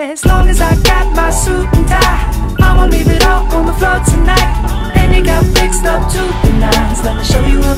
As long as I got my suit and tie, I'ma leave it all on the floor tonight. And it got fixed up to the nines. Let me show you a